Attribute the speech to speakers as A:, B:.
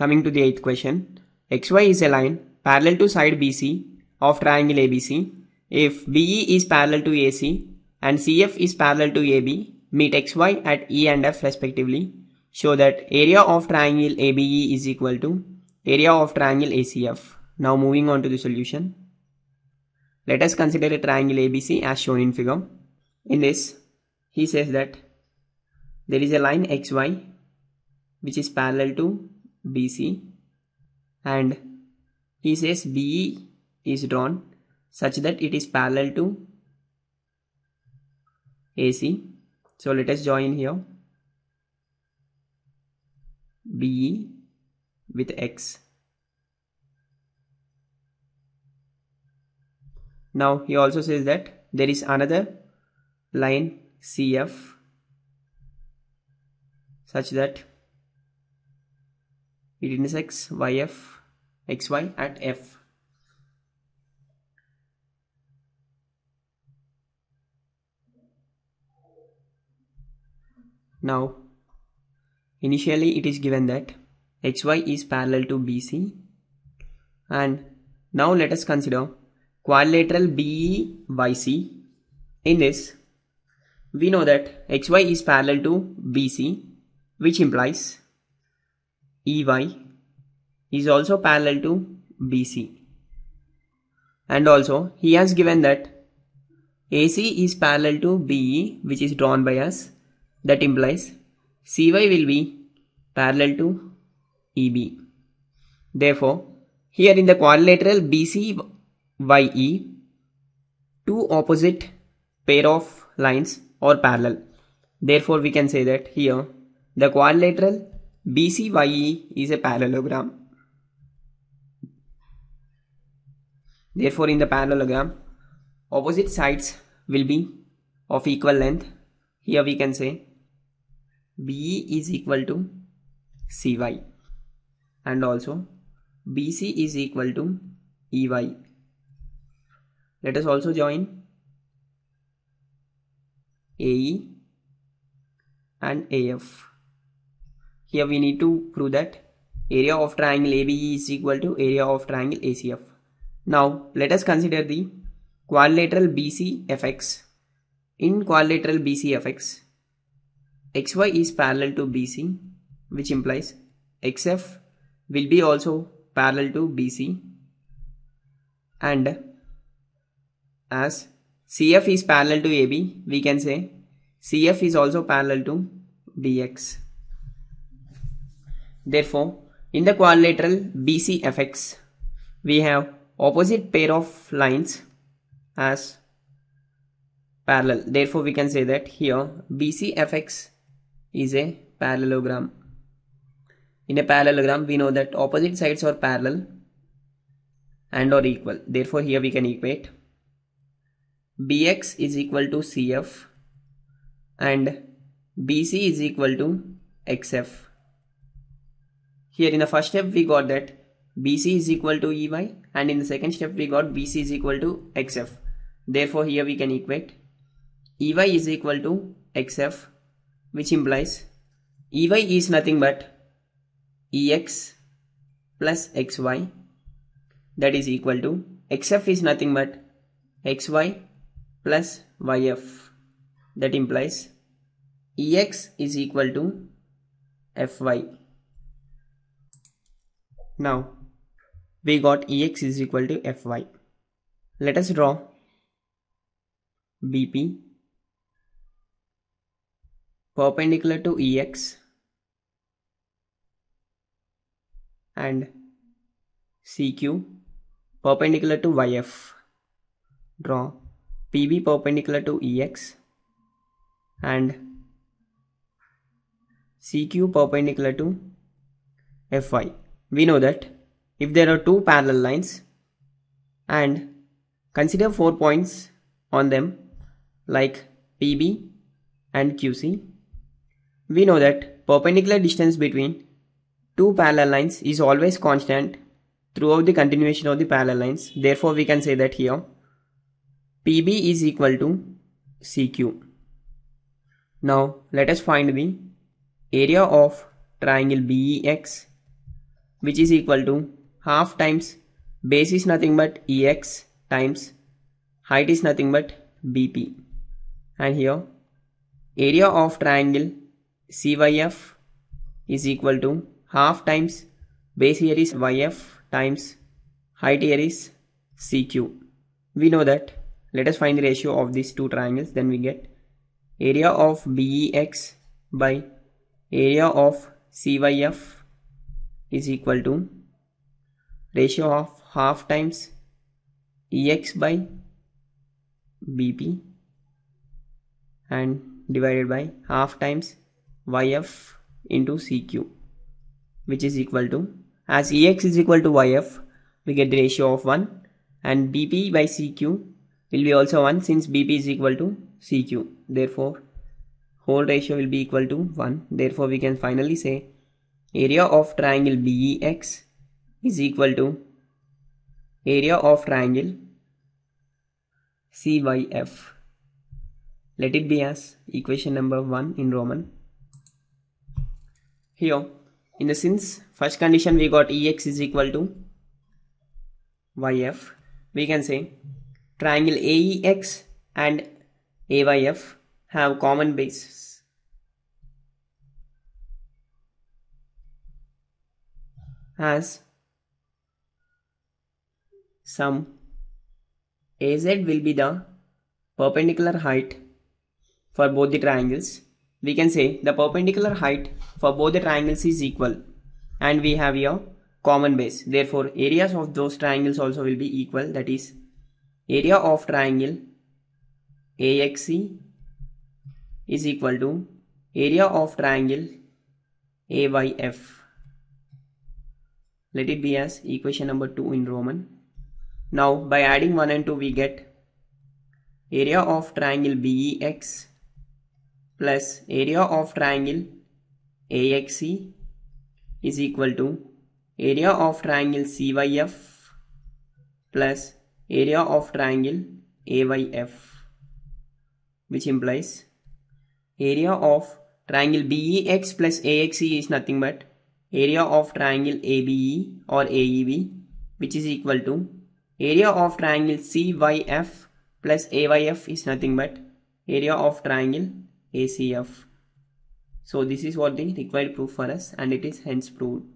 A: coming to the eighth question. XY is a line parallel to side BC of triangle ABC. If BE is parallel to AC and CF is parallel to AB, meet XY at E and F respectively. Show that area of triangle ABE is equal to area of triangle ACF. Now moving on to the solution. Let us consider a triangle ABC as shown in figure. In this, he says that there is a line XY which is parallel to BC and he says BE is drawn such that it is parallel to AC. So let us join here BE with X. Now he also says that there is another line CF such that it intersects YF XY at F. Now, initially it is given that XY is parallel to BC and now let us consider quadrilateral BEYC. In this, we know that XY is parallel to BC which implies EY is also parallel to BC. And also he has given that AC is parallel to BE which is drawn by us that implies CY will be parallel to EB. Therefore, here in the quadrilateral BCYE, two opposite pair of lines are parallel. Therefore, we can say that here the quadrilateral BCYE is a parallelogram. Therefore, in the parallelogram, opposite sides will be of equal length. Here we can say BE is equal to CY and also BC is equal to EY. Let us also join AE and AF. Here we need to prove that area of triangle ABE is equal to area of triangle ACF. Now let us consider the quadrilateral BCFX. In quadrilateral BCFX, XY is parallel to BC which implies XF will be also parallel to BC and as CF is parallel to AB we can say CF is also parallel to BX. Therefore, in the quadrilateral BCFX we have opposite pair of lines as parallel. Therefore, we can say that here BCFX is a parallelogram. In a parallelogram, we know that opposite sides are parallel and are equal. Therefore, here we can equate BX is equal to CF and BC is equal to XF. Here in the first step, we got that BC is equal to EY and in the second step, we got BC is equal to XF. Therefore, here we can equate EY is equal to XF which implies EY is nothing but EX plus XY that is equal to XF is nothing but XY plus YF that implies EX is equal to FY. Now we got EX is equal to FY. Let us draw BP perpendicular to EX and CQ perpendicular to YF. Draw PB perpendicular to EX and CQ perpendicular to FY. We know that if there are two parallel lines and consider four points on them like PB and QC, we know that perpendicular distance between two parallel lines is always constant throughout the continuation of the parallel lines. Therefore, we can say that here PB is equal to CQ. Now, let us find the area of triangle BEX which is equal to half times base is nothing but ex times height is nothing but bp. And here area of triangle cyf is equal to half times base here is yf times height here is cq. We know that. Let us find the ratio of these two triangles then we get area of bex by area of cyf is equal to ratio of half times ex by bp and divided by half times yf into cq which is equal to as ex is equal to yf we get the ratio of 1 and bp by cq will be also 1 since bp is equal to cq therefore whole ratio will be equal to 1 therefore we can finally say area of triangle BEX is equal to area of triangle CYF let it be as equation number 1 in Roman. Here in the since first condition we got EX is equal to YF we can say triangle AEX and AYF have common bases. As some AZ will be the perpendicular height for both the triangles. We can say the perpendicular height for both the triangles is equal and we have here common base. Therefore, areas of those triangles also will be equal. That is area of triangle AXE is equal to area of triangle AYF. Let it be as equation number 2 in Roman. Now by adding 1 and 2 we get area of triangle BEX plus area of triangle AXE is equal to area of triangle CYF plus area of triangle AYF which implies area of triangle BEX plus AXE is nothing but area of triangle ABE or AEB which is equal to area of triangle CYF plus AYF is nothing but area of triangle ACF. So this is what the required proof for us and it is hence proved.